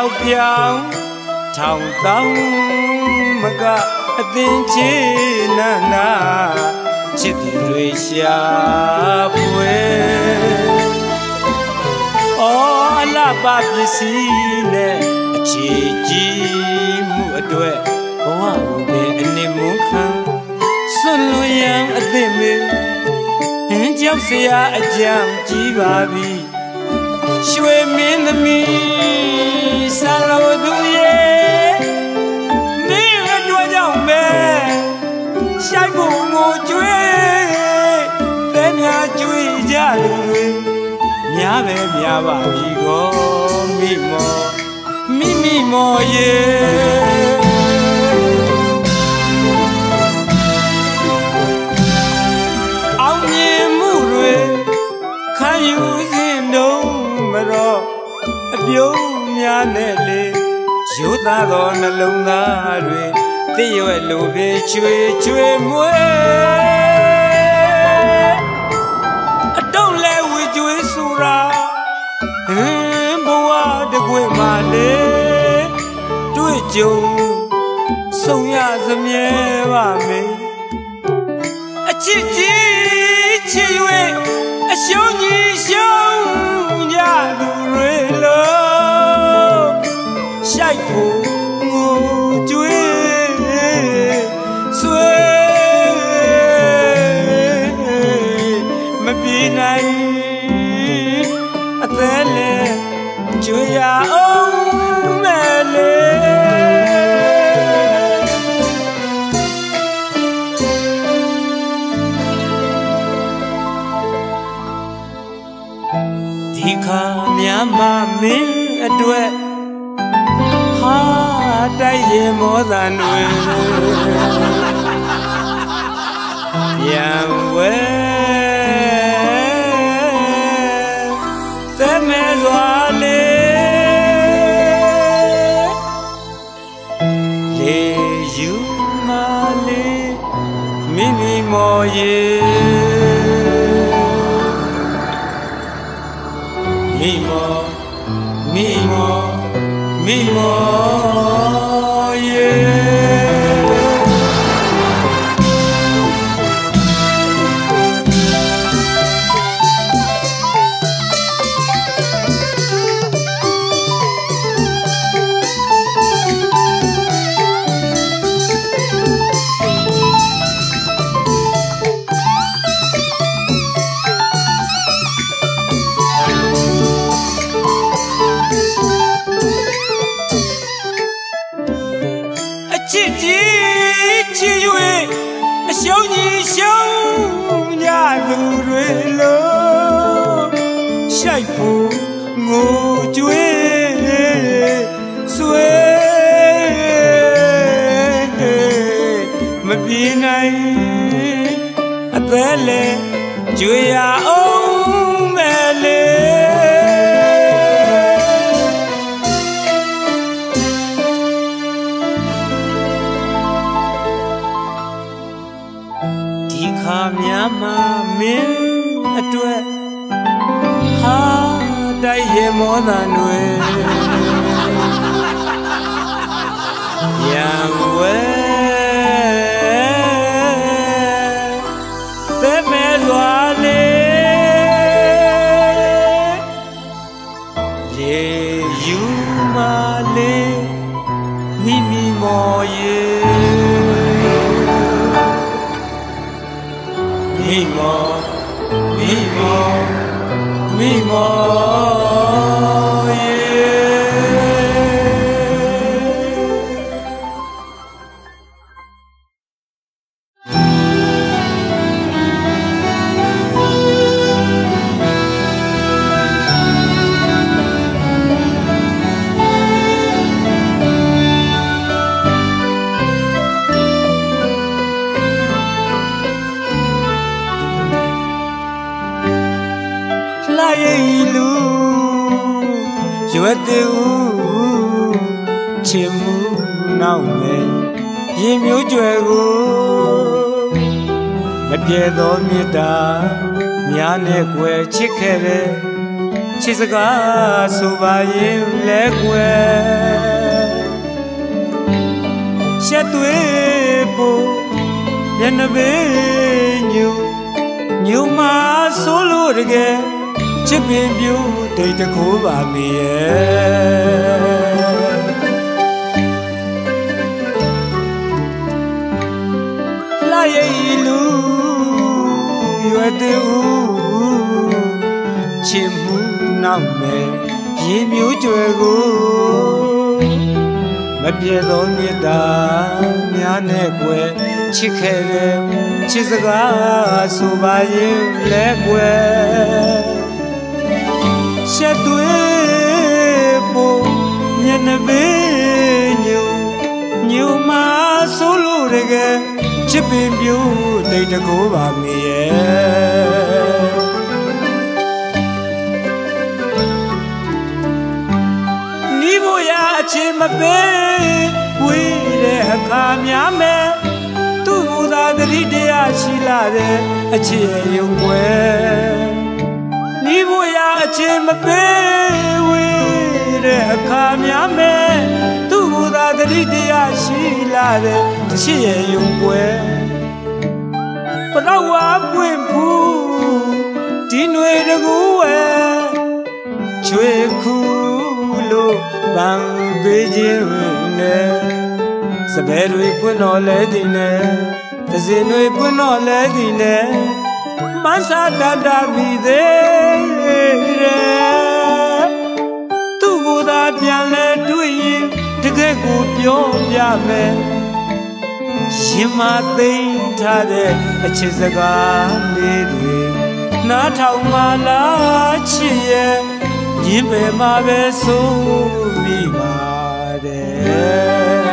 ယောက်ပြောင်းထောင်တောင်းမကအသင်ချေနနာချစ်သူတွေရှာဖွေအော်အလှပပစ္စည်းနဲ့အခြေကြီးမှုအတွက်ဘဝကိုပင်အနစ်မွန်းခံစွန့်လွန်ရန်အသင့်မေဟင်းကြောက်စရာအကြံကြီးပါပြီ ရွှေမင်းသမီးဆာလို့သူရဲ့မင်းအတွက်ကြောင့်ပဲရှိုက်ဖို့ငိုကြွေးတဲများကြွေးကြလူတွေများပဲများပါပြီကောမိမောမိမိမောရဲ့ ပြုံးများနဲ့လေရိုးသားသောနှလုံးသားတွေတည့်ရွယ်လိုပဲချွေချွေမွေအတုံးလဲဝေကျွေးစူရာဟင်းဘဝတကွေမှလေတွေ့ကြုံဆုံရစမြဲပါမေအချစ်ကြီးချစ်၍အရှုံးကြီးရှုံးကြသူတွေလို့ ရှိုက်ဖို့ငိုကြွေးဆွေမပြေနိုင်အသက်လဲကြွေရအောင်မဲ့လေဒီခါများမမင်းအတွက်ဟာ တိုက်ရင်မောသံတွေပြန်ဝဲ ကြွေရအောင်မဲ့လေဒီခါါများမှမင်းအတွက်ဟာတိုက်ရမောသံတွေရံဝဲသမဲစွာ မိမော် ရင်မျိုးကြွယ်ကိုမပြေသောမေတ္တာများနဲ့ကွယ်ချစ်ခဲ့တဲ့ချစ်စကားဆိုပါရင်လဲကွယ်ရှက်သွေးဖို့မျက်နှာပေညူညူမဆိုလို့တကယ်ချစ်ပင်ပြူတိတ်တကိုးပါမေရဲ့ ရွယ်တူချစ်မှုနောက်မယ်ရေမျိုးကြွယ်ကိုမပြေသောမေတ္တာများနဲ့ကွယ်ချစ်ခဲ့တဲ့ချစ်စကားဆိုပါရင်လဲကွယ်ရှက်သွေးဖို့မျက်နှာပေညူညူမဆိုလို့တကယ် ချစ်ပင်ပြူတိတ်တကိုးပါမေရဲ့နီးဖို့ရအချင်းမပေးဝေးတဲ့အခါများမဲ့သူ့ဘူသာတတိတရားရှိလာတဲ့အချစ်ရုံွယ်နီးဖို့ရအချင်းမပေးဝေးတဲ့အခါများမဲ့သူ့ဘူသာ တတိတရားရှိလာတဲ့အချစ်ရုံွယ်ပတော့ဝါပွင့်ဖူးဒီຫນွေတကူဝဲချွေခုလို့ပန်းပေးခြင်းနဲ့စပယ်တွေပွင့်တော်လဲသည်နဲ့တစင်တွေပွင့်တော်လဲသည်နဲ့မဆာတတမိသေးရဲ့သူ့ကိုယ်သာပြန်လဲတွေ့ရင် တကယ်ကိုပြောပြမယ်ရှင်မသိမ့်ထားတဲ့အချစ်စကားလေးတွေနားထောင်မှလားချစ်ရဲ့ရင်ပဲမှာပဲဆိုမိပါတယ်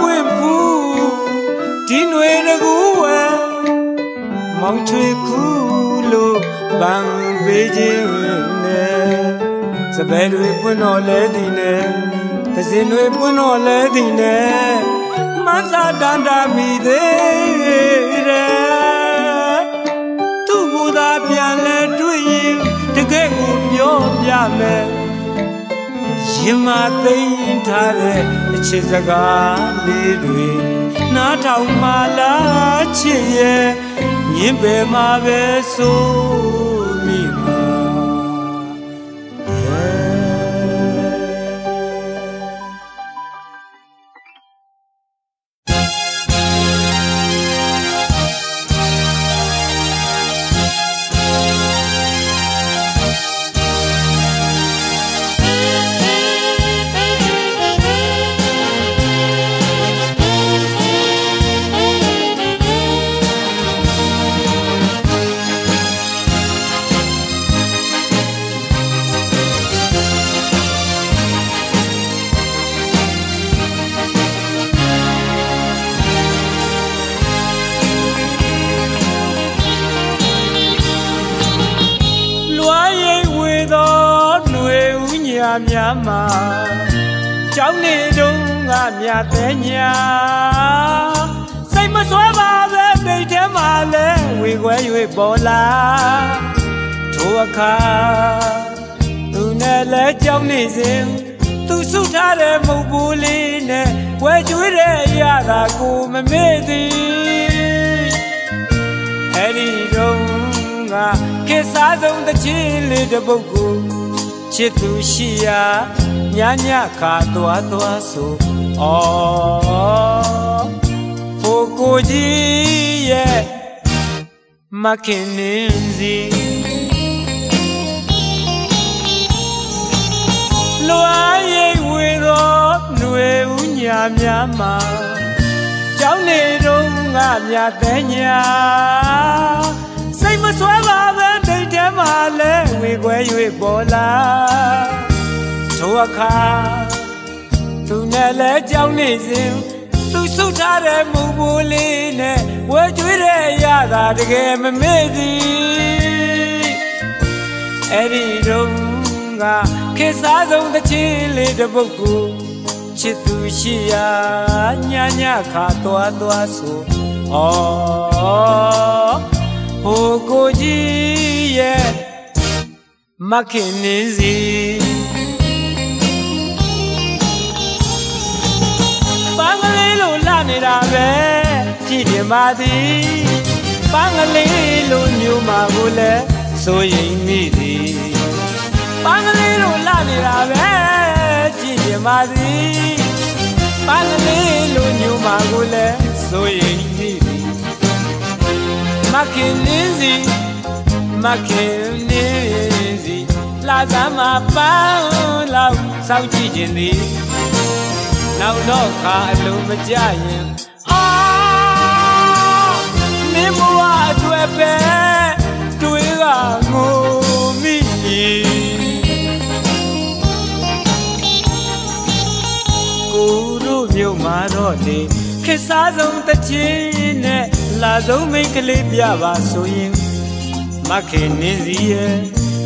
ပွင့်ဘူးဒီຫນွေတကူဝဲမောင်ချွေခုလို့ပန်းပေးခြင်းနဲ့စပယ်တွေပွင့်တော်လဲသည်နဲ့သစင်တွေပွင့်တော်လဲသည်နဲ့မဆာတန်တာမိသေးတယ်သူ့ဘူသာပြန်လဲတွေ့ရင်တကယ်ကိုပြောပြမယ်ရင်မသိမ့်ထားတဲ့အ ချစ်စကားလေးတွေနားထောင်မှလားချစ်ရဲ့မြင်ပေမှာပဲဆို ခါသူနဲ့လဲကြောင်းနေစဉ်သူဆုထားတဲ့မုတ်ဘူးလေးနဲ့ဝဲကျွေးတဲ့ရတာကိုမမေ့သည်အဲ့ဒီတုန်းကခေစားဆုံးတဲ့ချင်းလေးတစ်ပုဒ်ကိုချစ်သူရှိရာညညခါသွားသွားဆိုအော်ဟိုကိုကြီးရဲ့မခင်နေစီ လွားရိပ်ဝေသောຫນွေဦးညာများမှာကြောင်းနေတော့ငါမြတ်တဲ့ညာစိတ်မစွဲပါပဲထဲမှာလဲဝေခွဲ၍ပေါ်လာထိုအခါသူနဲ့လဲကြောင်းနေစဉ်သူဆုထားတဲ့မူပူလေးနဲ့ဝဲကျွေးတဲ့ရတာတကယ်မမေ့သည်အဲ့ဒီတော့က ခေစားဆုံးတစ်ချင်းလေးတစ်ပုဒ်ကိုချစ်သူရှိရာညညခါသွားသွားဆိုဩဟိုကိုကြီးရဲ့မခင်နေစီပန်းကလေးလိုလှနေတာပဲကြည့်တင်ပါသည်ပန်းကလေးလိုမျိုးမှာကိုလည်းစိုးရိမ်မိသည် ပန်းကလေးလိုလှနေတာပဲကြည့်တင်ပါသည်ပန်းကလေးလိုမျိုးမှာကိုလည်းစိုးရိမ်မိမခင်နေစီမခင်နေစီလာစားမှာပန်းလောက်စောင့်ကြည့်ခြင်းသည်နောက်တော့ခါအလုံးမကြရင်အာမင်းဘဝအတွက်ပဲတွေးကငိုမိ တို့မြို့မှာတော့ဒီခေစားဆုံးတချင်းနဲ့လာဆုံးမိတ်ကလေးပြပါဆိုရင်မခင်နေစီရဲ့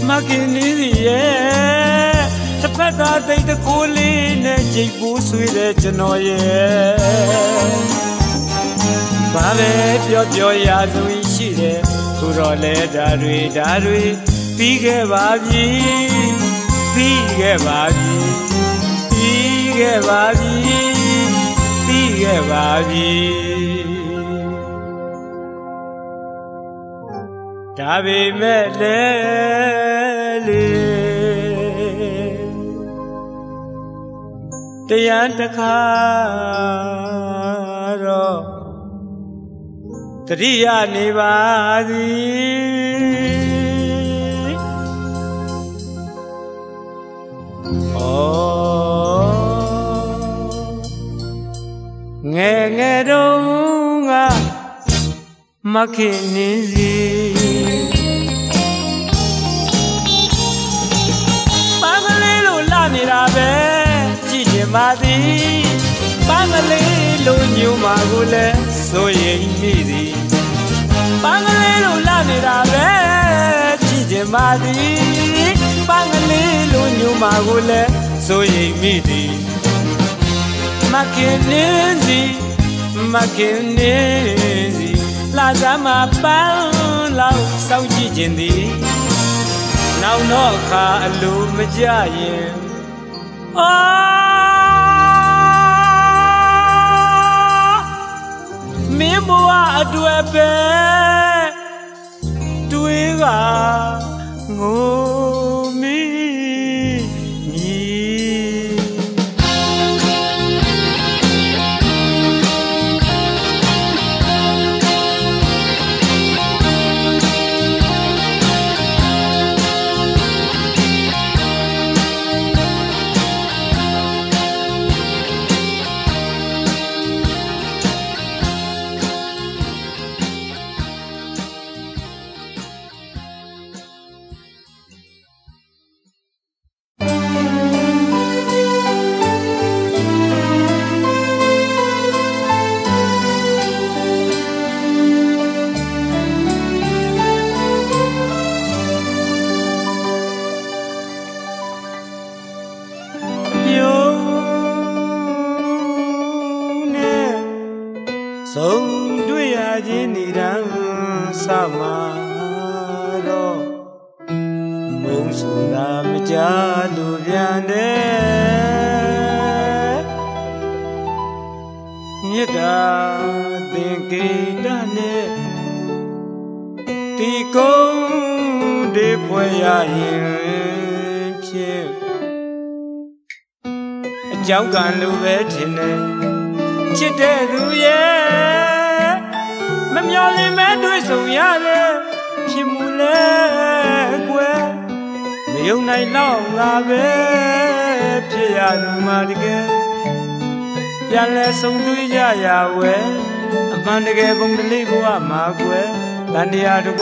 မခင်နေစီရဲ့တစ်ဖက်သားတိတ်တကိုးလေးနဲ့ကြိတ်ပိုးဆွေးတဲ့ကျွန်တော်ရဲ့ဘာပဲပြောပြောရာဆိုရှိတယ်ခုတော့လဲဓာတွေဓာတွေပြီးခဲ့ပါပြီပြီးခဲ့ပါပြီပြီးခဲ့ပါပြီပြီး ခဲ့ပါပြီဒါပေမဲ့လေလေတရားတစ်ခါတော့တရိယာနေပါသည်ဩ ယ်ငယ်တုန်းကမခင်နေစီပန်းကလေးလိုလာနေတာပဲကြည့်ချင်ပါသည်ပန်းကလေးလိုညူမှာကိုလည်းစိုးရိမ်မိသည်ပန်းကလေးလိုလာနေတာပဲကြည့်ချင်ပါသည်ပန်းကလေးလိုညူမှာကိုလည်းစိုးရိမ်မိသည် မခင်နေစီမခင်နေစီလာကြမှာပန်းလောက်စောင့်ကြည့်ခြ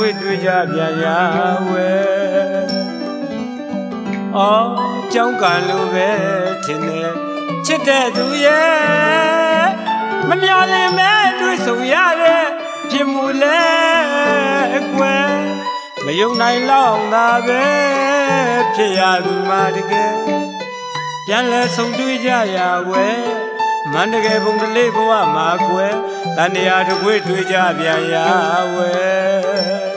တရားတစ်ခွေတွေ့ကြပြန်ရဝဲအော်ကြောင်းကံလိုပဲထင်တယ်ချစ်တဲ့သူရဲ့မမျော်လင့်မဲတွေ့ဆုံရတဲ့ဖြစ်မှုလဲအကွယ်မယုံနိုင်လောက်သာပဲဖြစ်ရသူမှတကယ်ပြန်လဲဆုံတွေ့ကြရဝဲမန္တကယ်ဘုံတလေးဘဝမှာကွယ်တန်တရားတစ်ခွေတွေ့ကြပြန်ရဝဲ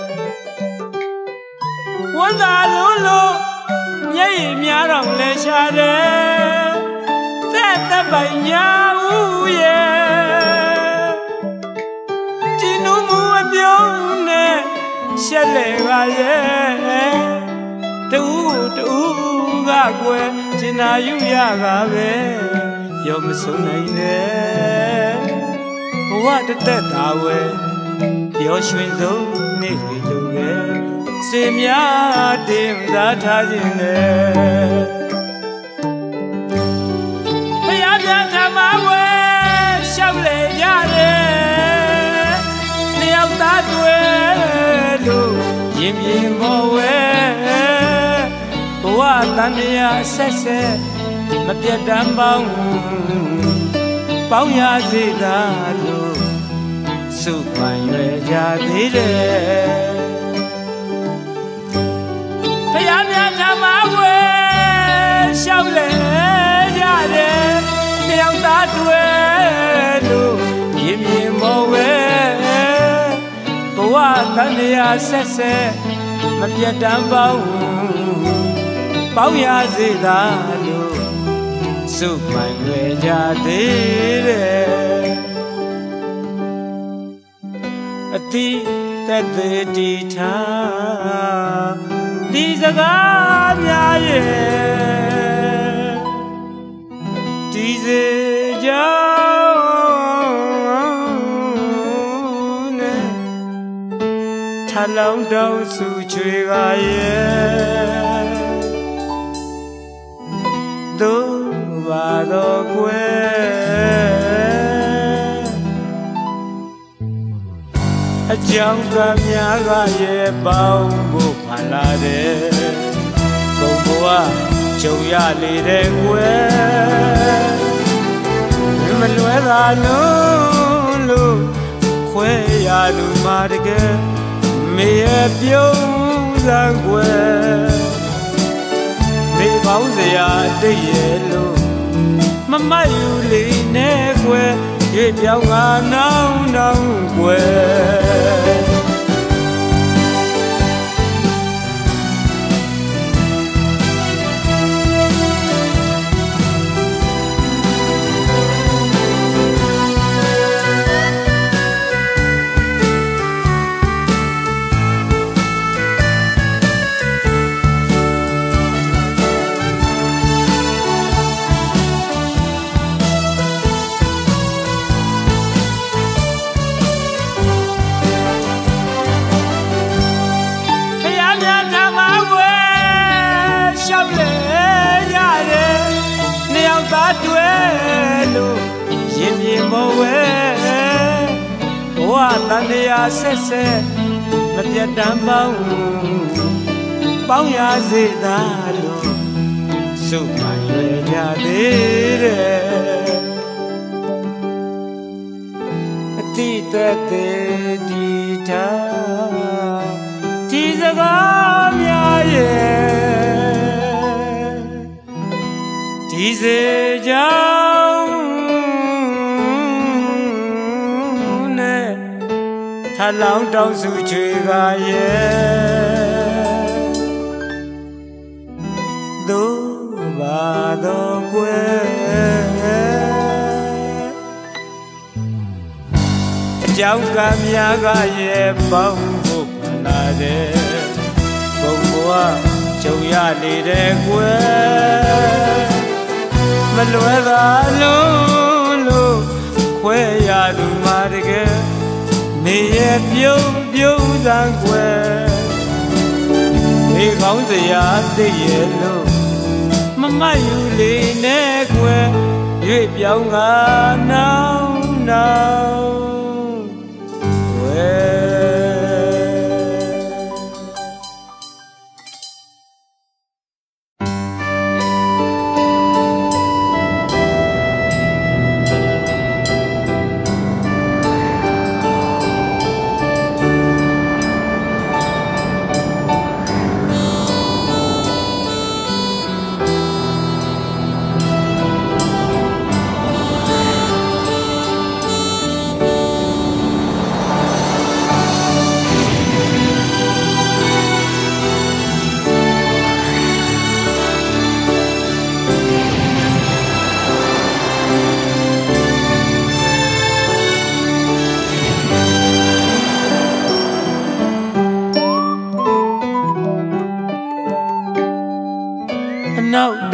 ဝန်သာလုံးလုံးမျက်ရည်များတော့လဲရှာတယ်သက်သက်ပိုင်ညာဦးရဲ့ဒီနုမှုအပြုံးနဲ့ရှက်လေပါရဲ့တူတူကကွယ်ကျင်နာယူရတာပဲပြောမဆုံးနိုင်နဲ့ဘဝတသက်တာဝဲပြောရွှင်ဆုံးနေ့တွေလိုပဲ စင်များတင်စားထားခြင်းနဲ့ဖယားပြန်ထမဝဲရှောက်လေကြတယ်လျောက်သားတွေလို့ရင်ပြင်းမော်ဝဲဘဝတန်တရားဆက်ဆက်မပြတ်တမ်းပေါင်းပေါင်းရစေသာလို့စုပိုင်ရွယ်ကြသေးတယ် ဖယားများထမဝဲရှောက်လေကြတယ်တယောက်သားတွေလို့မြင်မြင်မောဝဲဘဝတန်တရားဆက်ဆက်မပြတ်တမ်းပေါင်းပေါင်းရစေသာလို့စုပိုင်ွယ်ကြသေးတယ်အတိသက်သေးတီထား ဒီစကားများရဲ့ဒီစေကြောင့်နဲ့ထလောင်းတောင်းစုချွေကရဲ့တို့ပါတော့ကွယ် အကြောင်းကများကရဲ့ပေါင်းဖို့ဖန်လာတယ်ဘုံဘဝကြုံရလေတဲ့ကွယ်မလွဲတာလုံးလို့ခွဲရလူမာတကယ်မေရဲ့ပြုံးစံကွယ်မေပေါင်းစရာတိတ်ရဲ့လို့မမတ်ယူလေနဲ့ကွယ် ရွေ့ပြောင်းငါနောင်နောင် ကွယ်တန်တရားဆက်ဆက်မပြတ်တမ်းပေါင်းပေါင်းရစေသာလို့စုမှရွယ်ကြသေးတယ်အတိတ်တဲ့ဒီတာဒီစကားများရဲ့ဒီစေကြော လောင်းတောင်းစုချွေကရဲ့သို့ပါတော့ကွယ်အကြောင်းကများကရဲ့ပေါင်းဖို့ဖလာတဲ့ဘုံဘဝကြုံရနေတဲ့ကွယ်မလွယ်သာလုံးလို့ခွဲရသူမှာတကယ် နေရပြုံးပြုံးစံွယ်နေကောင်းစရာသိရဲ့လို့မမတ်ယူလေနဲ့ွယ်ရွေ့ပြောင်းကနောင်နောင်ွ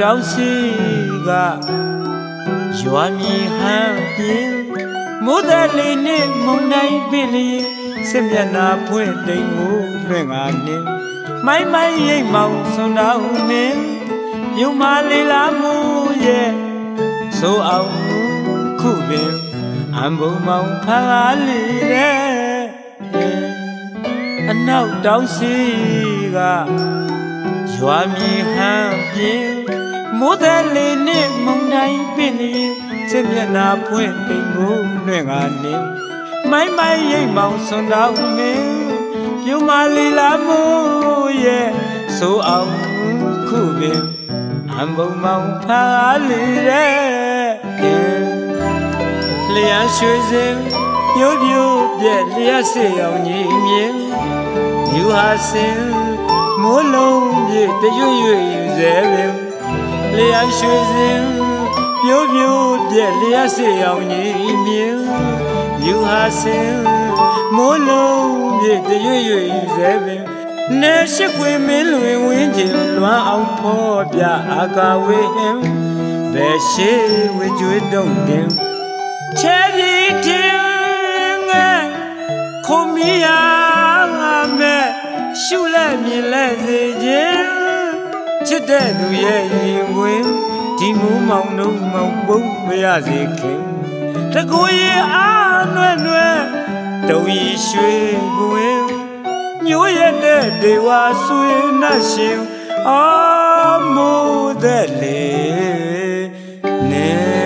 နောက်တောင်စီကရွာမြေဟန်ပြင်းမိုးသက်လေးနဲ့မုန်တိုင်းပင်လေးစစ်မျက်နှာဖွင့်တိမ်ကိုလွှင့်ငါနေမိုင်းမိုင်းရိတ်မောင်စွန်တော်မင်းမြုံမလေးလာမှုရဲ့ဆိုအောင်ခုပင်အံဘုံမောင်ဖားလေးတဲ့အနောက်တောင်စီကရွာမြေဟန်ပြင်း မိုးသက်လေးနဲ့မုန်တိုင်းပင်လေးစစ်မျက်နှာဖွင့်တိမ်ကိုလွှင့်ကနေမိုင်းမိုင်းရိတ်မောင်စွန်တော်မင်းပြုံးမလီလာမိုးရဲ့ဆိုအောင်ခုပင်အံဘုံမောင်ဖားလေးတဲ့လျှာရွှေစင်ပြိုးပြိုးပြက်လျှာစေအောင်ညီမြင်ယူဟာစင်မိုးလုံးပြည့်တရွရွယူစေပင် လျှာရွှေစင်ပြိုးပြိုးပြက်လျှာစေအောင်ညီမြင်ယူဟာစင်မိုးလုံးပြည့်တရွရွယူစေပင်နေရှိခွေမင်းလွင်ဝင်းကျင်လွမ်းအောင်ဖော်ပြအာကာဝေဟင်ဘယ်ရှိဝကျွေးတုံတင်ချဲပြီးတင်ငါခုံမီယာငါမဲ့ရှုလက်မြင်လက်စေခြင်းချစ်တဲ့သူရဲ့ရင်ဝင် ဒီမူးမောင်နှုံမောင်ပုံမရစေခင်တကူရဲ့အားနွဲ့နွဲ့တုတုံဤရွှေပွင့်ညိုရတဲ့ဒေဝဆွေနှရှင်အာမိုးတဲ့လေနော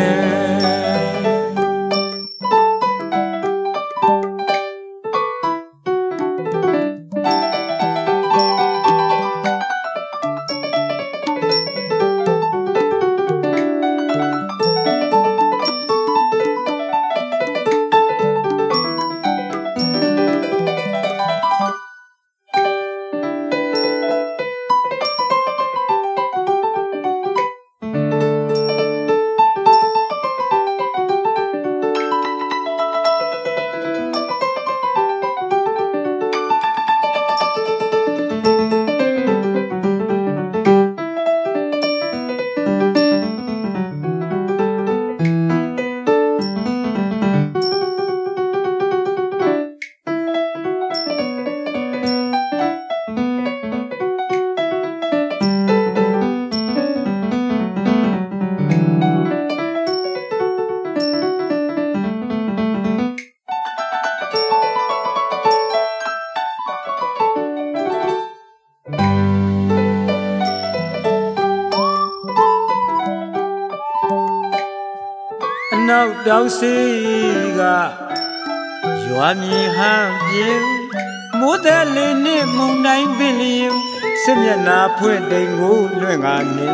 င်စီကရွာမြေဟန်ပြင်းမိုးတဲ့လေးနဲ့မုန်တိုင်းပင်လျင်စစ်မျက်နာဖွင့်တိမ်ကိုလွင့်ငါနေ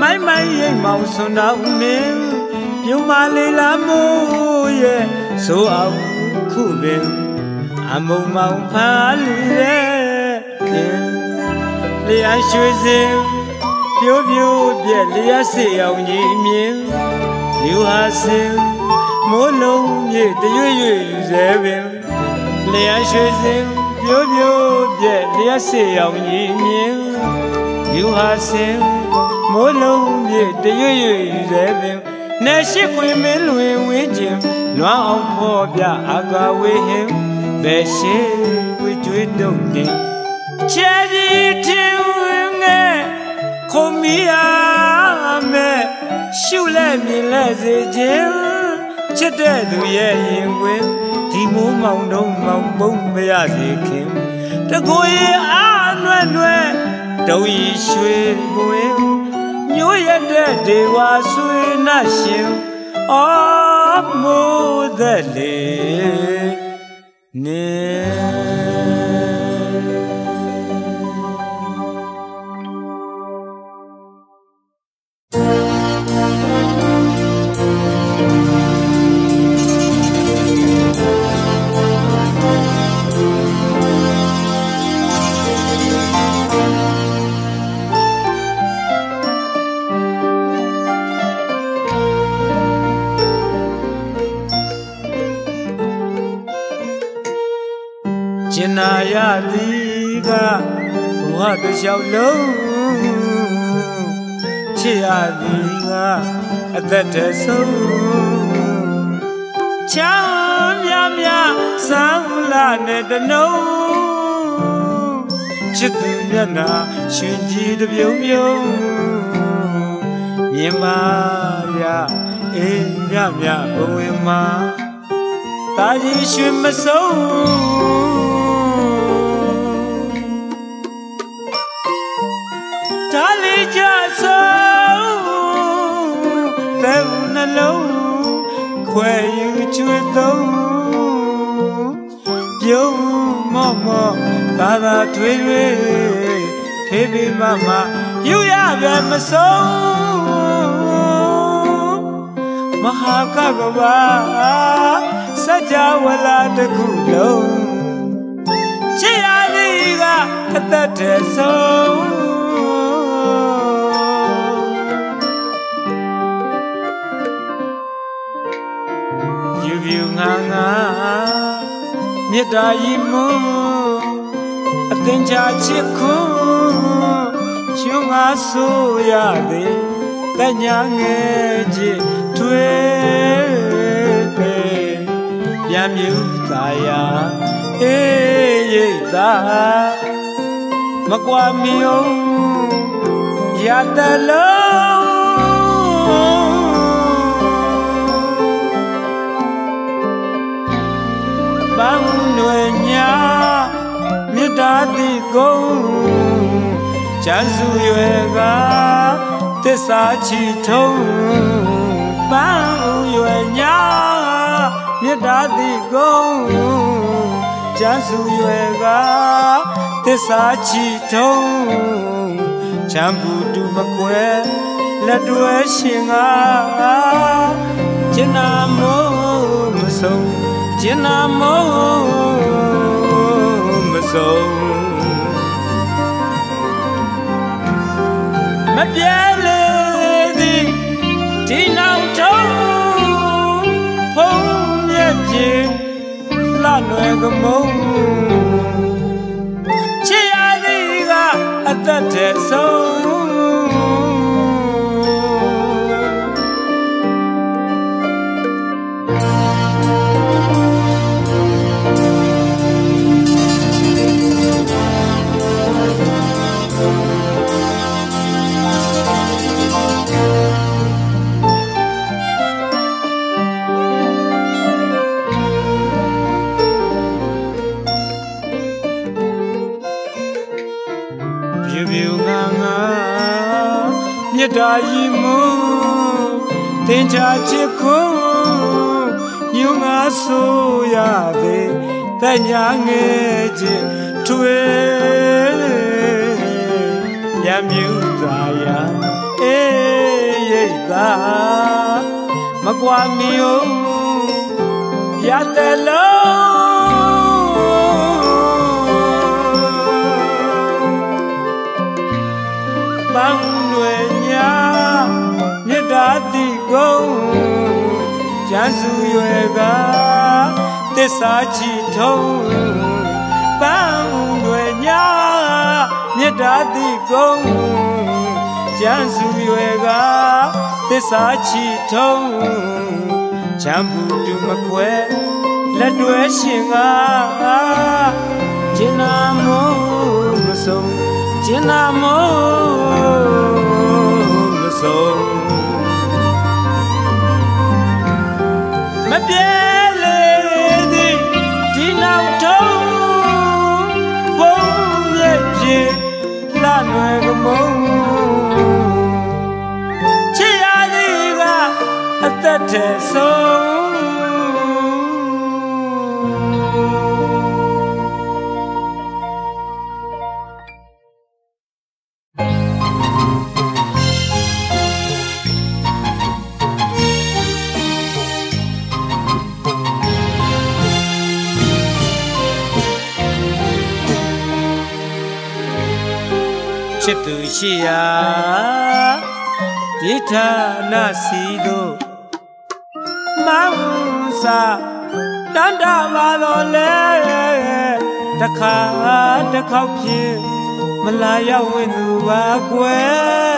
မိုင်းမိုင်းရိမ်မောင်စွန်တော်မင်းပြုံးမလေးလာမိုးရဲ့ဆိုအောင်ခုပင်အမုံမောင်ဖားလူရဲ့လျာရွှေစင်ပြိုးပြိုးပြက်လျာစေအောင်ကြီးမြင်ယူဟာစင် မိုးလုံးမြေတရွရွယူစေပင်လျာရွှေစင်ပြိုးပြိုးပြက်လျက်စေအောင်ကြီးမြင်ယူဟာစင်မိုးလုံးမြေတရွရွယူစေပင်နေရှိခွေမင်းလွင်ဝင်းကျင်လွမ်းအောင်ဖော်ပြအကာဝေဟင်ဘယ်ရှိဝေကျွေးတုံတင်ချဲဒီတင်ဝင်ငယ်ခုံမီယာမဲ့ရှုလက်မြင်လက်စေခြင်း ချစ်တဲ့သူရဲ့ရင်ခွင်ဒီမိုးမောင်တုံးမောင်ပုံမရစေခင်တကိုယ်ရဲ့အာနွဲ့နွဲ့တုံးဤရွှေမွေညိုးရတဲ့ဒေဝဆွေနှရှင်အော်မိုးသက်လေနေ ရသည်ကဘဝတစ်လျှောက်လုံးချစ်ရသည်ကအသက်တဆုံးချမ်းမြမြစမ်းလာနဲ့တနှုံချစ်သူမျက်နာရှင်ကြည်တပြုံပြုံမြင်မာရအေးမြမြဘဝင်မှာတာကြီးရွှေမဆုံး ချွေသုံးပြုံးမော့မော့သာသာထွေးထွေးဖေးဖေးမမယူရပဲမဆုံးမဟာကကဘာစัจ java လာတခုလုံးချစ်ရသည်ကအသက်တည်းဆုံး မေတ္တာဤမူအသင်္ချာချစ်ခွန်းရှင်ငါဆိုရသည်တညာငယ်ချစ်ထွေးပြန်မြူသာယာအေးရိတ်သာမကွာမီအောင်ရတလုံးပန်း နွယ်ညာမြတ်တာတိကုံချမ်းစုရွယ်ကသစ္စာချီထုံးပန်းရွယ်ညာမြတ်တာတိကုံချမ်းစုရွယ်ကသစ္စာချီထုံးချမ်းဘူးတူမခွဲလက်တွဲရှင်ကကျင်နာမို့မဆုံး ကျင်နာမို့မဆုံးမပြဲလေသည်ဒီနောက်ထုံးဖုံးမြက်ပြေလှလွယ်ကမုံချစ်ရသည်ကအသက်တဲ့ဆုံး တ္တာရီမူသင်္ချာချစ်ခုညုံငါဆိုရသည်တညာငယ်ချင်းထွေရမြူသာယာအေးရိတ်သာမကွာမီယုံရတဲ့လုံး န်းစုရွယ်ကတစ္ဆာချီထုံးပန်းွယ်ညာမေတ္တာတိကုံကျန်းစုရွယ်ကတစ္ဆာချီထုံးချမ်းဘူးတူမခွဲလက်တွဲရှင်ကကျင်နာမို့မဆုံးကျင်နာမို့မဆုံး ပြဲလေသ ရဲ့ပြေလာလွယ်ကမုံချစ်ရသည်ကအသက်ထဲဆုံးချစ်သူရှိရာဒီဌာနစီတို့မောင်စာတန်တာပါတော့လေတခါတစ်ခေါက်ဖြစ်မလာရောက်ဝင်သူပါကွယ်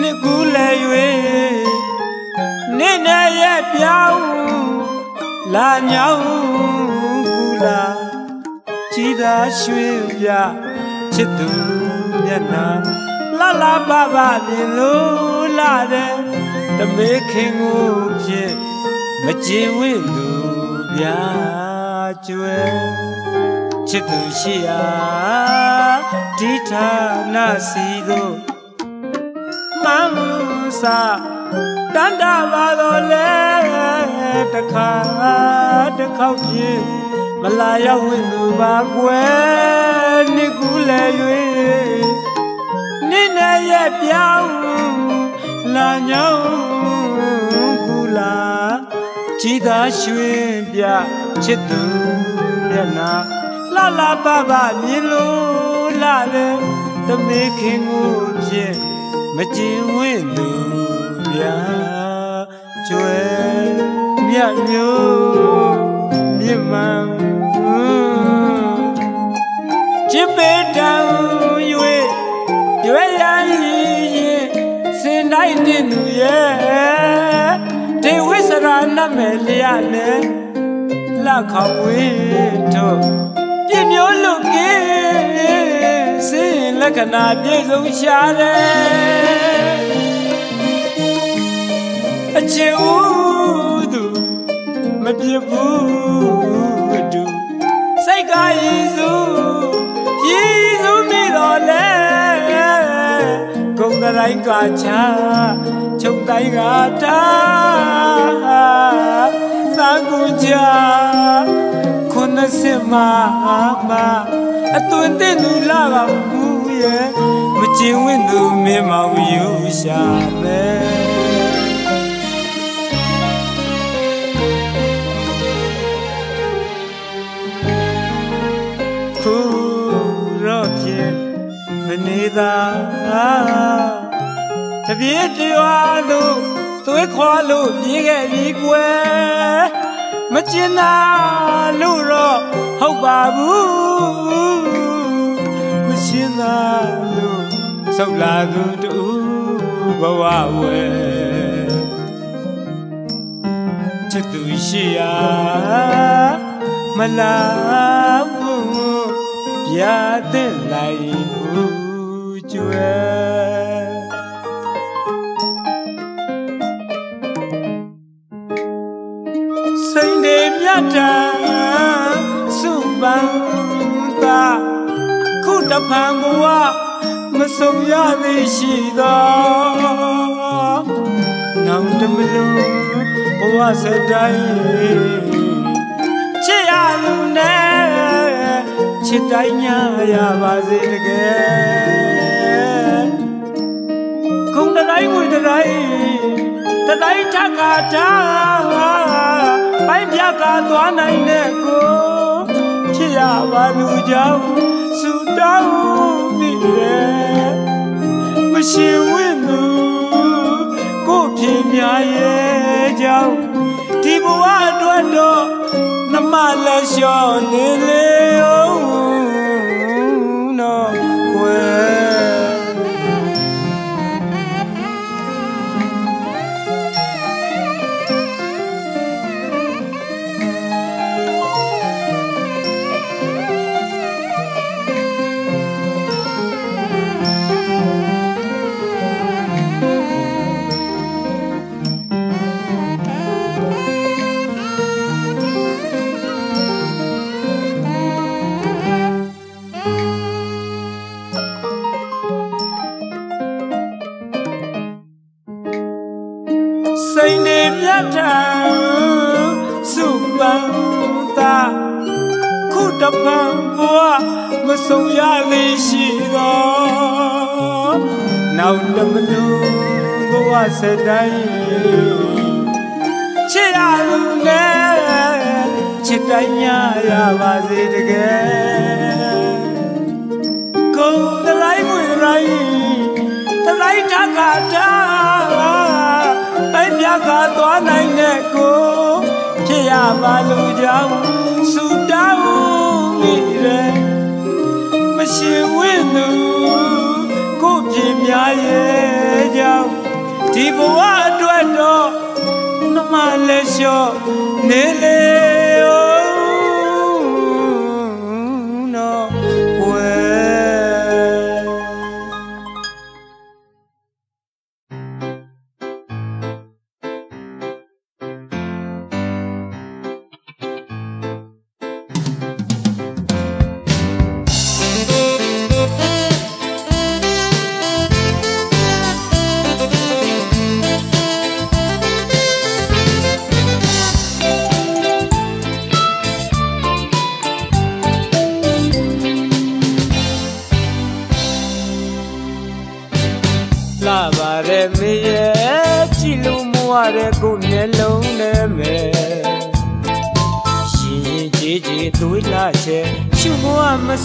နှစ်ကူးလဲ၍နေ့နဲ့ရဲ့ပြောင်းလာညောင်းကူလာကြည်သာရွှေပြချစ်သူမျက်နှာ လှလှပပမြင်လို့လာတဲ့တမေခင်ကိုဖြစ်မကြင်ဝင့်သူဗျာကျွဲချစ်သူရှိရာဒီဌာနစီတို့မမစာတန်တာပါတော့လေတခါတစ်ခေါက်ဖြစ်မလာရောက်ဝင်သူပါကွယ်နှစ်ကူးလဲ၍ ညောင်းကူလာကြည်သာရွှင်ပြချစ်သူမျက်နာလှလှပပမြင်လို့လာတယ်တမေခင်ကိုဖြစ်မကျင်ဝင့်သူဗျာကျွဲမြတ်မျိုးမြင့်မှန် တင်သူရဲ့ဒေဝိစရာနမဲလျာနဲ့လက်ခေါဝေးတို့ပြမျိုးလွန်ကင်းစင်လက္ခဏာပြည့်စုံရှာတယ်အချေဦးသူမပြဘူးသူစိတ်ကားရည်စုရည် တိုင်းကချာချုပ်တိုင်းကတာသံကူချာခုနစစ်မှာမအသွင်တဲ့လူလာပါဘူးရဲ့မကျင်ဝင်းသူမင်းမောင်ယူရှာမယ်ခုတော့ဖြစ်မနေသာတ ပြေးကျွာလို့သွေးခွာလို့ပြေးခဲ့ပြီကွယ်မကျင်သာလို့တော့ဟုတ်ပါဘူးမရှင်းသာလို့ဆောက်လာသူတူဘဝဝဲချစ်သူရှိရာမလာဘူးပြတဲ့လိုက်ဘူးကျွဲ တ်တာစုပန်းသာခုတဖန်ဘဝမဆုံးရသေးရှိသောနောင်တမလို့ဘဝစတိုင်းချစ်ရလူနဲ့ချစ်တိုင်းညာရပါစေတကယ်ခုံတိုင်းငွေတိုင်း တတိုင်းထကတာပိုင်းပြကသွားနိုင်တဲ့ကိုဖြစ်ရပါလူကြောင့်စုတောင်းမိတယ်မရှိဝင်းသူကိုဖြစ်များရဲ့ကြောင့်ဒီဘဝအတွက်တော့နမလက်လျှော့နေလေအော သာခုတပံဘဝမဆုံးရသေးရှိသောနောက်တမလူဘဝစတိုင်းချစ်ရလူနဲ့ချစ်တိုင်းညာရပါစေတကယ်ကုံတလိုက်ဝင်တိုင်းတလိုက်ထကတာတိုင်းပြကသွားနိုင်တဲ့ကိုဖြစ် ရပါလို့ကြောင့်စူတောင်းမိတယ်မရှိဝင်းသူကိုပြင်းများရဲ့ကြောင့်ဒီဘဝအတွက်တော့နမလက်လျှော့နေလေ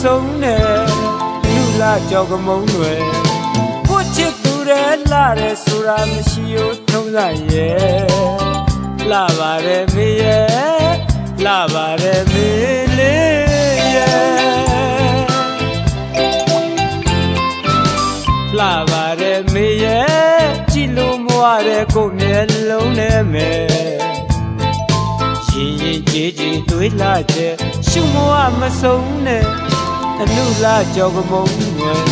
ဆုံးနဲ့လူလာကြောက်ကမုံတွေကိုချစ်သူတဲ့လာတဲ့ဆိုတာမရှိယိုထုံးလိုက်ရဲ့လာပါတယ်မေရဲ့လာပါတယ်မေလေးရဲ့လာပါတယ်မေရဲ့ကြည်လို့မဝတဲ့ကိုယ်မျက်လုံးနဲ့မယ်ရင်ရင်ကြည်ကြည်သွေးလာတဲ့ရှုမဝမဆုံးနဲ့ အနုလာကြောက်ကမုံွယ်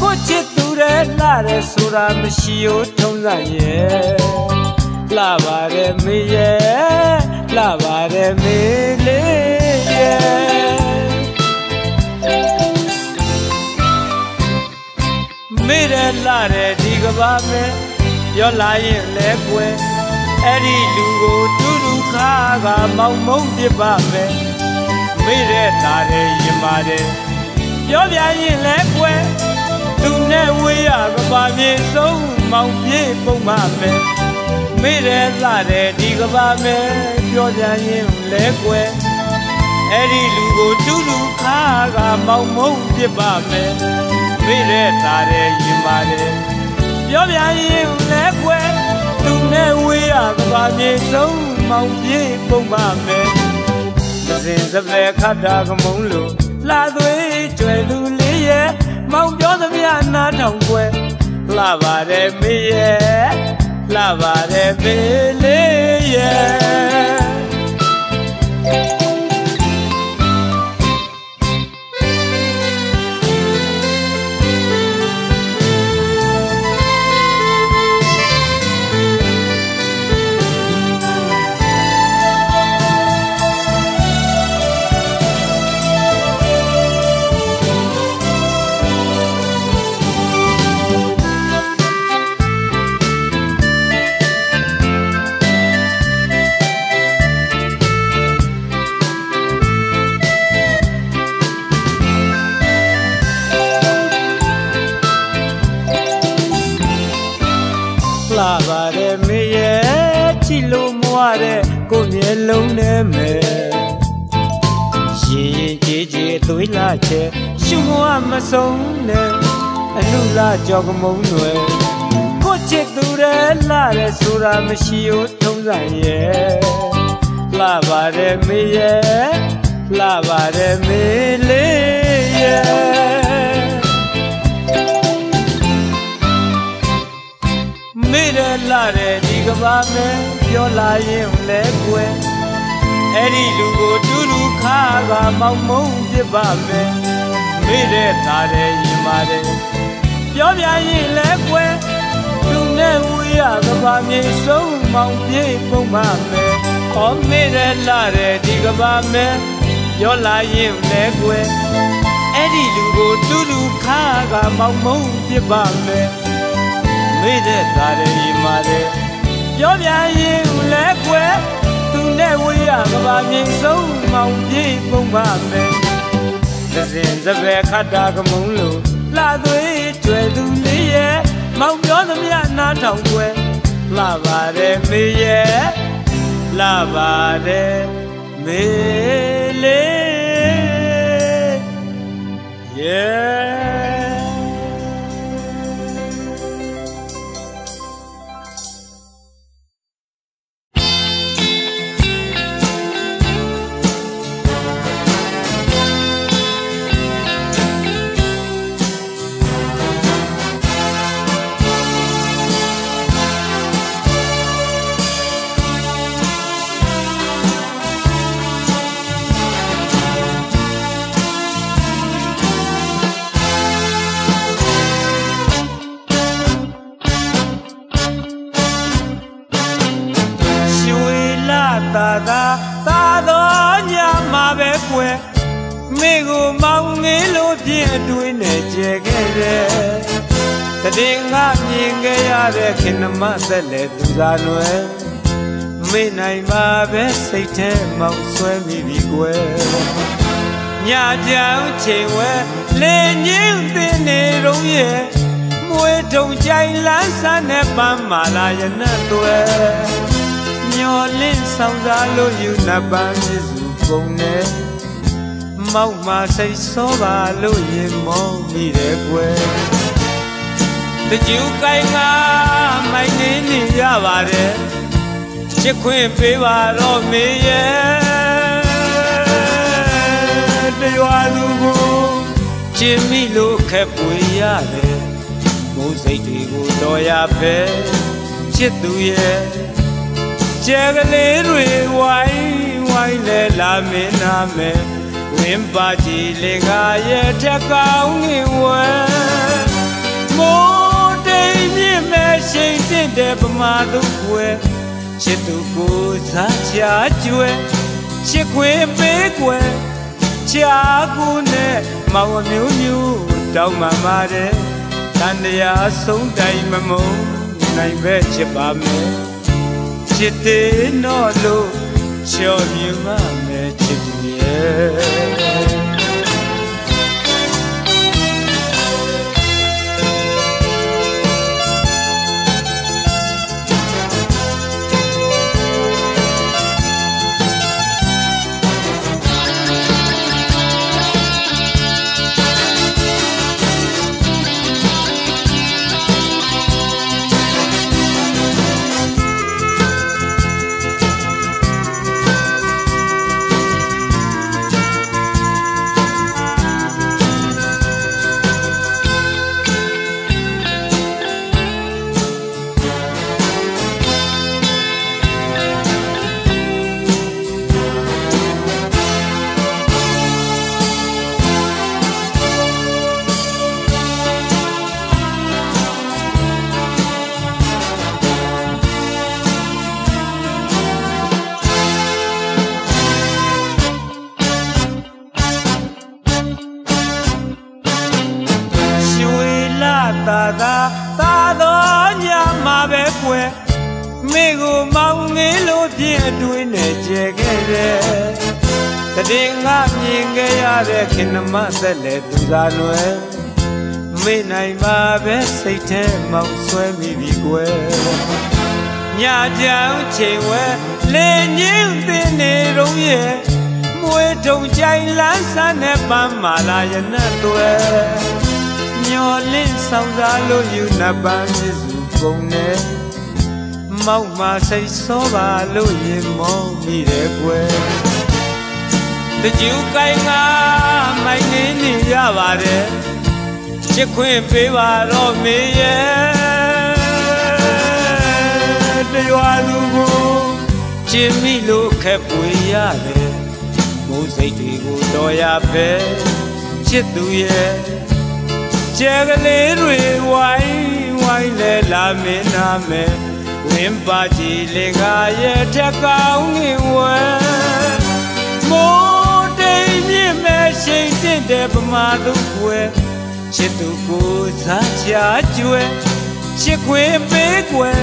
ကိုချစ်သူတဲ့လာတဲ့ဆိုတာမရှိ ਉਹ ထုံးစံရဲ့လာပါတယ်မေရဲ့လာပါတယ်မေလေးရဲ့မေးတယ်လာတယ်ဒီကဘာမယ်ပြောလာရင်လဲကွယ်အဲ့ဒီလူကိုတူတူခါကမောင်မုံပြပါမယ်မေ့တဲ့သားတဲ့ရင်ပါတယ် ပြောပြရင်လဲကွယ်သူနဲ့ဝေးရကပါမြေဆုံးမောင်ပြေပုံပါမယ်မေ့တဲ့သားတဲ့ဒီကပါမယ်ပြောပြရင်လဲကွယ်အဲ့ဒီလူကိုတူတူခါကမောင်မုံပြပါမယ်မေ့တဲ့သားတဲ့ရင်ပါတယ်ပြောပြရင်လဲကွယ်သူနဲ့ဝေးရကဘာမြေဆုံးမောင်ပြေပုံပါမယ်သစဉ်စပယ်ခတ်တာကမုံလို့လာသွေး ကျွယ်လူလေးရဲ့မောင်ပြောသမျှနားထောင်ွယ်လှပါတယ်မေရဲ့လှပါတယ်မေလေးရဲ့ လာချဲရှုံမွားမဆုံးနဲ့အလူလာကြောကမုံွယ်ကိုချစ်သူရဲ့လာတဲ့ဆိုတာမရှိ ਉ ထုံးဆိုင်ရဲ့လှပါတယ်မေရဲ့လှပါတယ်မေလေးရဲ့မေ့တယ်လာတယ်ဒီကဘာမဲပြောလာရင်လဲကွယ်အဲ့ဒီလူကိုတူတူ ခါကမောင်မုံပြပါမယ်မေ့တယ်သားတယ်ရင်ပါတယ်ပြောပြရင်လဲကွယ်သူနဲ့ဝေးရကဘာမြေဆုံးမောင်ပြေပုံပါမယ်ဟောမေ့တယ်လာတယ်ဒီကဘာမဲပြောလာရင်လဲကွယ်အဲ့ဒီလူကိုတူတူခါကမောင်မုံပြပါမယ်မေ့တဲ့သားရဲ့ရီမာတဲ့ပြောပြရင်လဲကွယ်သူ နဲ့ဝေးရကဘာမြေဆုံးမောင်ပြေပုံပါမယ်သစဉ်စပယ်ခတ်တာကမုံလို့လှသွေးကျွဲသူလေးရဲ့မောင်ပြောသမျှနားထောင်ကွယ်လှပါတယ်မေရဲ့လှပါတယ်မေလေး yeah နမသက်လေသူစားနွယ်မေ့နိုင်မှာပဲစိတ်ထဲမောင်ဆွဲမိပြီကွယ်ညကြောင်ချိန်ဝဲလေညင်းတင်နေတော့ရဲ့မွေးထုံကြိုင်လန်းဆန်းနဲ့ပန်းမာလာရနဲ့တွယ်မျောလင့်ဆောင်စားလို့ယူနပန်းမြစုပုံနဲ့မောက်မစိတ်ဆောပါလို့ရင်မောမိတယ်ကွယ် တကြူကိုင်းငါမိုင်းနေနေရပါတယ်ချစ်ခွင့်ပေးပါတော့မေရဲ့တရွာလူကိုချစ်မိလို့ခက်ပွေရတယ်မိုးစိတ်တွေကိုတော်ရပဲချစ်သူရဲ့ကျဲကလေးတွေဝိုင်းဝိုင်းလဲလာမင်းနာမယ်ဝင်းပါကြည်လေးကရဲ့ထက်ကောင်းနေဝဲမိုး တိမ်မြင့်မဲ့ရှိန်တင့်တဲ့ပမာသူကွယ်ချစ်သူကိုစားချာကျွဲချစ်ခွေပေးကွယ်ချာကူနဲ့မောင်မျိုးမျိုးတောင်းမှမာတယ်တန်တရားဆုံးတိုင်မမုံနိုင်ပဲချစ်ပါမယ်ချစ်သေးတော့လို့ချော်မြမမယ်ချစ်သူရဲ့ ခဲ့ရတဲ့ခင်မသက်လေသူသာနွယ်မေ့နိုင်ပါပဲစိတ်ထဲမောင်ဆွဲမိပြီကွယ်ညကြောင်ချိန်ဝဲလေညင်းတင်နေတော့ရဲ့မွေထုံကြိုင်လန်းဆန်းနဲ့ပန်းမာလာရနဲ့တွေ့မျောလင့်ဆောင်စားလို့ယူနပန်းမြစုပုံနဲ့မောက်မစိတ်စောပါလို့ရင်မောမိတယ်ကွယ် တကြူကိုင်းငါမိုင်းနေနေရပါတယ်ချစ်ခွင့်ပေးပါတော့မေရဲ့တရွာလူကိုချစ်မိလို့ခက်ပွေရတယ်မိုးစိတ်တွေကိုတော်ရပဲချစ်သူရဲ့ကျဲကလေးတွေဝိုင်းဝိုင်းလဲလာမင်းနာမယ်ဝင်းပါကြည်လင်္ကာရဲ့ထက်ကောင်းငင်ဝဲမိုး တိမ်မြင့်မဲ့ရှိန်တင့်တဲ့ပမာသူကွယ်ချစ်သူကိုစားချာကျွဲချစ်ခွေပေးကွယ်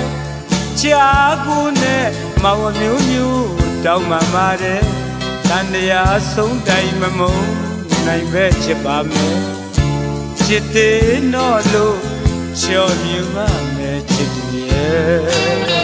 ချာကူနဲ့မောင်မျိုးမျိုးတောင်းမှမာတဲ့တန်တရားဆုံးတိုင်မမုံနိုင်ပဲချစ်ပါမယ်ချစ်သေးတော့လို့ချော်မြူမမဲ့ချစ်သူရဲ့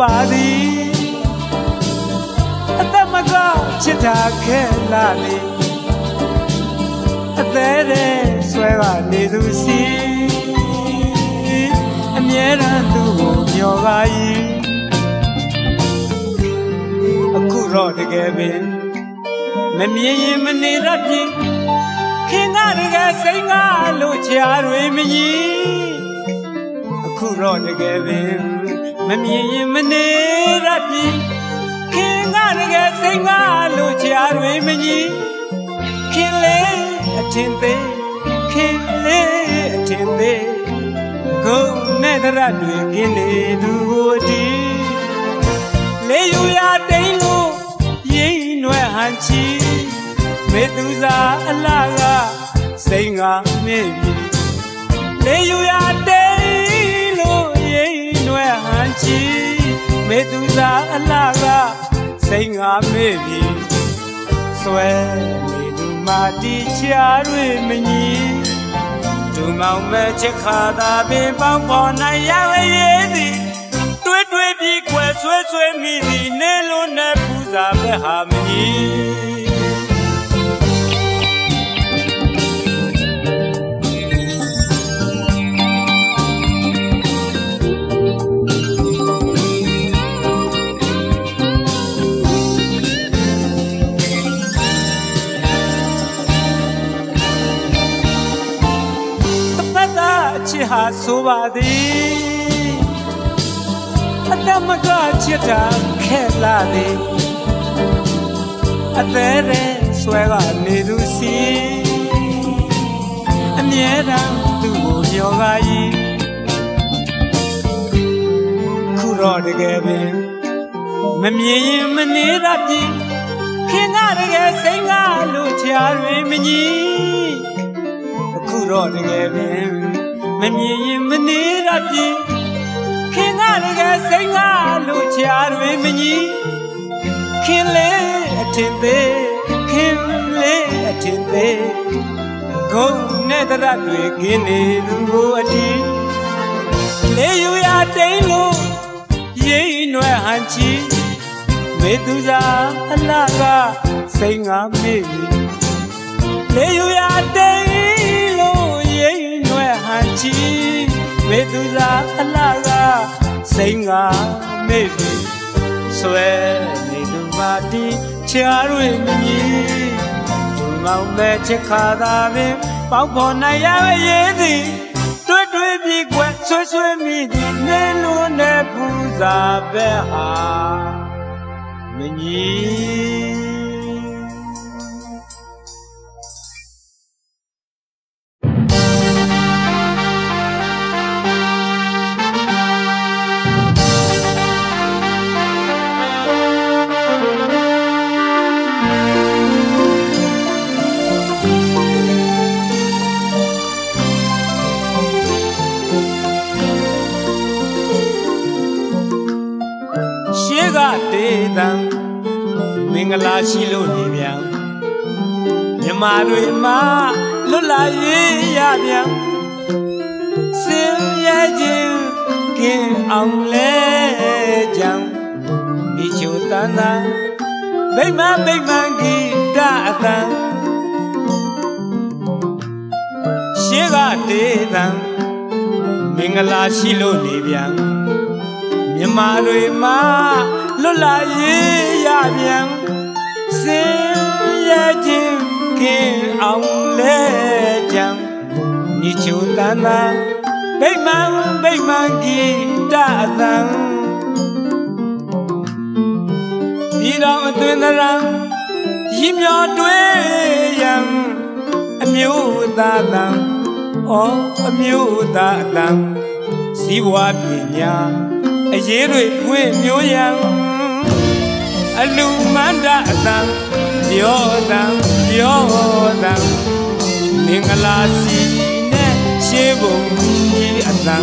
ပါသည်အသက်မကချစ်တာခဲလာလေအသေးတဲ့ဆွဲကနေသူစီအမြဲတမ်းသူ့ကိုမျောပါ၏အခုတော့တကယ်ပင်မမြင်ရင်မနေရပြီခင်ကတကယ်စိတ်ငါလို့ချာတွေမကြီးအခုတော့တကယ်ပင် မမြင်ရင်မနေရပြီခင်ကတကယ်စိတ်ငါလို့ချာတွေမကြီးခင်လေးအထင်သေးခင်လေးအထင်သေးကိုနဲ့တရတွေကင်းနေသူကိုတီလလေယူရတိန်လို့ရင်းနွယ်ဟန်ချီမေသူစာအလားကစိန်ကမေ့ပြီလေယူရတိန်လို့ရင်းနွယ်ဟန် ချီမေသူစာအလားကစိန်ကမေ့ပြီဆွဲနေသူမာတီချာတွေမညီဒူမောင်မဲ့ချက်ခါသာပင်ပေါင်းပေါ်နိုင်ရရဲ့သည်တွေးတွေးပြီးခွဲဆွဲဆွဲမိသည်နေလုံးနဲ့ပူဇာပဲဟာမညီ ဆိုပါသည်အတမကချစ်တာခဲလာသည်အသေးတဲ့ဆွဲကနေသူစီအမြဲတမ်းသူ့ကိုမျောပါ၏ခုတော့တကယ်ပင်မမြင်ရင်မနေရပြီခင်ကတကယ်စိတ်ကလို့ချာတွေမညီအခုတော့တကယ်ပင် မမြင်ရင်မနေရပြီခင်ကတကယ်စိတ်ကလို့ချာတွေမညီခင်လေးအထင်သေးခင်လေးအထင်သေးဂုံနဲ့တရတွေကင်းနေသူကိုအတီးလေယူရတိန်လို့ရိမ့်နွယ်ဟန်ချီမေသူစာအလားကစိတ်ငါမေ့ပြီလေယူရတိန် ချီမေသူစာအလားကစိန်ကမေ့ပြီဆွဲနေသူမာတီချားတွေမမြည်သူမောင်ပဲချက်ခါသာပင်ပေါက်ပေါ်နိုင်ရရဲ့သည်တွေ့တွေ့ပြီးကွယ်ဆွဆွမိသည်နေလုံးနဲ့ပူဇာပဲဟာမညီ ပြန်စင်ရဲ့ခြင်းကင်းအောင်လဲကြံညီချူတန်တာဗိမာန်ဗိမာန်ဂီတအသံဒီတော်အတွင်သရံရည်မြော်တွေးရန်အမျိုးသားတန်ဩအမျိုးသားတန်ဇီဝပညာအရေးတွေဖွင့်မျိုးရန် အလူမန္တအတံပြောတံပြောတံမင်္ဂလာစီနဲ့ရှေးဘုံကြီးအတံ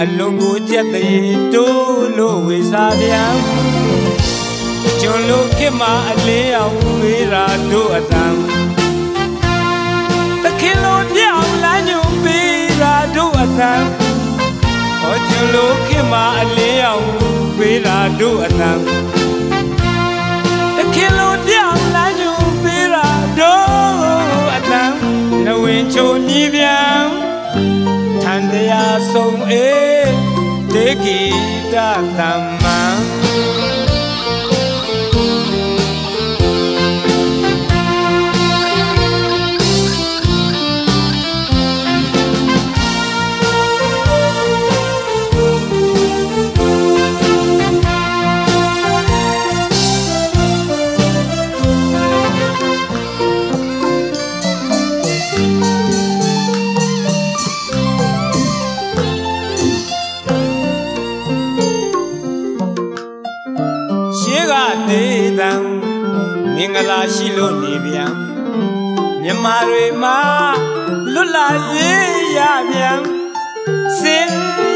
အလုံးကိုကြက်တဲ့တိုးလို့ဝေစားပြန်ကျွန်းလို့ခင်မအလေးအောင်ဝေးတာတို့အတံတခင်လို့ပြောင်းလမ်းညွန်ပေးတာတို့အတံဟောကျွန်းလို့ခင်မအလေးအောင်ဝေးတာတို့အတံခ ဝင်ချုံမြည်ပြန်ထန်တရားဆုံးအေးတေဂီတသမ္တွေမှာလွတ်လာရေးရပြန်စင်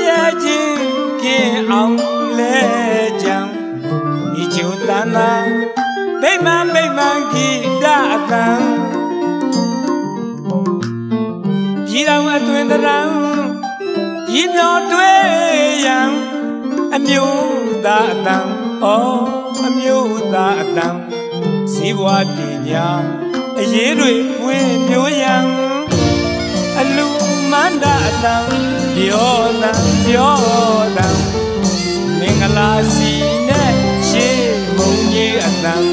ရခြင်းကင်းအောင်လဲကြံဒီချုံတန်သာဗိမာန်ဗိမာန်ဂီတအတန်ပြည်တော်အတွင်တရံရည်မျောတွေ့ရန်အမျိုးသားအတန်အော်အမျိုးသားအတန်ဇီဝပညာအရေးတွေ ဖွင့်ပြိုးရန်အလူမန္တအတန်ပြောတန်ပြောတန်မင်္ဂလာစီနဲ့ရှေးမုံကြီးအတန်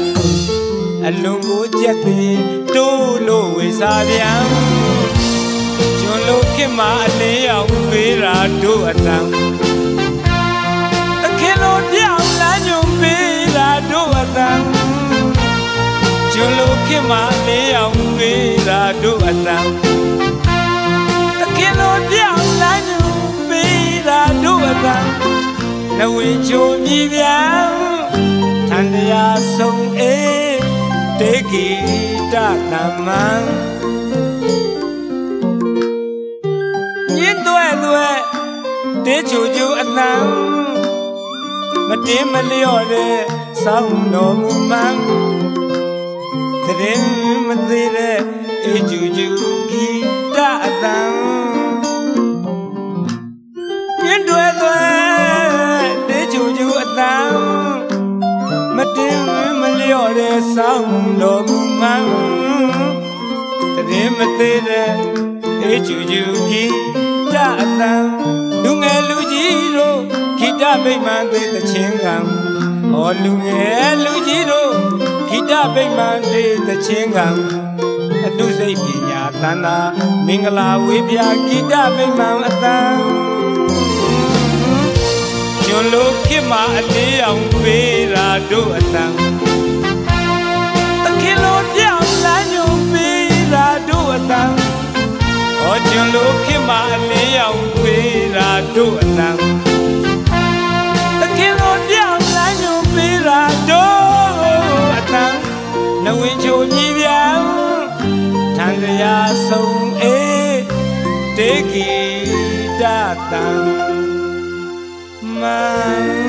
အလွန်ကိုကြက်သေးတိုးလို့ဝေစားပြန်ကျွန်းလို့ခင်မအလင်းရောက်ပေးတာတို့အတန်ခင်လို့ပြောင်းလမ်းညွန်ပေးတာတို့အတန်ကျွလို့ ခင်မလေးအောင်ပေးတာတို့အတန်ခင်လို့ပြောင်းလမ်းညွန်ပေးတာတို့အတန်နဝင်းချိုမြည်ပြန်ထန်တရားဆုံးအေးတေဂီတတမန်ညင်းသွဲ့သွဲ့တေးချိုချိုအတန်မတင်းမလျော့တဲ့စောင်းတော်မူမှန် တရင်မသေးတဲ့အေဂျူဂျူဂီတအတန်ပြင်းတွဲတွဲတေးဂျူဂျူအတန်မတင်းမလျော့တဲ့စောင်းတော်မူမှန်တရင်မသေးတဲ့အေဂျူဂျူဂီတအတန်လူငယ်လူကြီးတို့ခိတဗိမာန်သေးတဲ့ချင်းကံဟောလူငယ်လူကြီးတို့ ခိတဗိမာန်သေးတဲ့ချင်းကံအတုစိတ်ပညာတဏ္ဍာမင်္ဂလာဝေပြခိတဗိမာန်အတန်ကျွန်းလို့ခိမအလေးအောင်ပေးတာတို့အတန်တခင်လို့ပြောင်းလမ်းညွန်ပေးတာတို့အတန်ဟောကျွန်းလို့ခိမအလေးအောင်ပေးတာတို့အတန် ဝင်းချိုမြည်ပြန်ထန်တရားဆုံးအေးတေဂီတတံ man